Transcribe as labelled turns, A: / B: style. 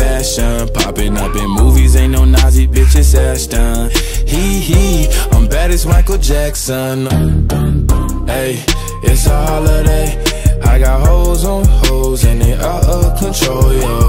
A: fashion. Popping up in movies, ain't no Nazi bitches Ashton. Hee hee, I'm bad as Michael Jackson. Hey, it's a holiday. I got hoes on hoes and they out of control, yeah.